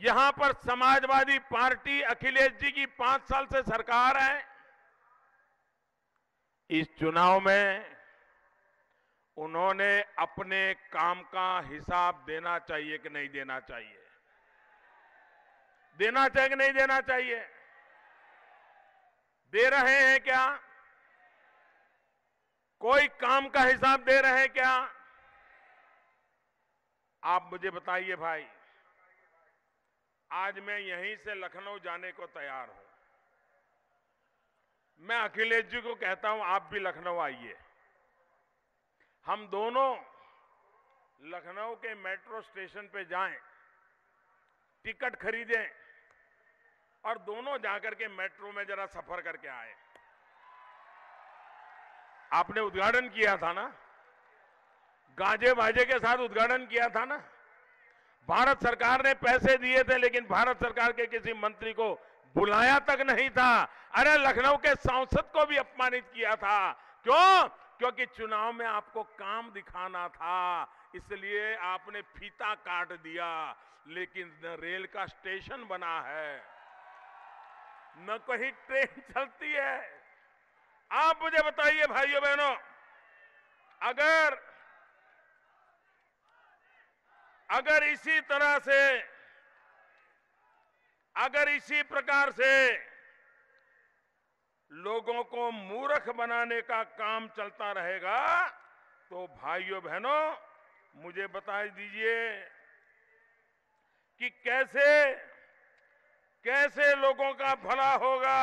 यहाँ पर समाजवादी पार्टी अखिलेश जी की पाँच साल से सरकार है। इस चुनाव में उन्होंने अपने काम का हिसाब देना चाहिए कि नहीं देना चाहिए? देना चाहिए कि नहीं देना चाहिए? दे रहे हैं क्या? कोई काम का हिसाब दे रहे हैं क्या? आप मुझे बताइए भाई। आज मैं यहीं से लखनऊ जाने को तैयार हूँ। मैं अखिलेश जी को कहता हूँ, आप भी लखनऊ आइए। हम दोनों लखनऊ के मेट्रो स्टेशन पे जाएँ, टिकट खरीदें और दोनों जाकर के मेट्रो में जरा सफ़र करके आए। आपने उद्घाटन किया था ना? गाजे बाजे के साथ उद्घाटन किया था ना? भारत सरकार ने पैसे दिए थे, लेकिन भारत सरकार के किसी मंत्री को बुलाया तक नहीं था। अरे, लखनऊ के सांसद को भी अपमानित किया था। क्यों? क्योंकि चुनाव में आपको काम दिखाना था, इसलिए आपने फीता काट दिया। लेकिन न रेल का स्टेशन बना है, न कहीं ट्रेन चलती है। आप मुझे बताइए भाइयों बहनों अगर अगर इसी तरह से, अगर इसी प्रकार से लोगों को मूर्ख बनाने का काम चलता रहेगा तो भाइयों बहनों, मुझे बता दीजिए कि कैसे कैसे लोगों का भला होगा।